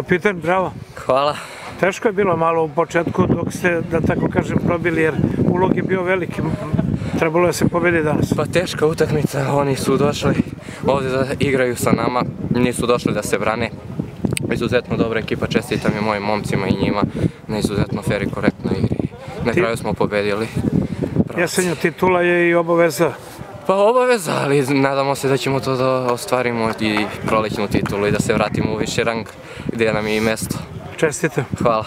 Kapitan, bravo. Hvala. Teško je bilo malo u početku dok ste, da tako kažem, probili jer ulog je bio veliki. Trebalo je da se pobedi danas. Pa teška utakmica, oni su došli ovdje da igraju sa nama, nisu došli da se brane. Izuzetno dobra ekipa, čestitam i mojim momcima i njima na izuzetno fair i korektnoj igri. Na kraju smo pobedili. Jesenja titula je i obaveza. Pa obaveza, ali nadamo se da ćemo to da ostvarimo i prolećnu titulu i da se vratimo u viši rang gdje nam je i mesto. Čestite. Hvala.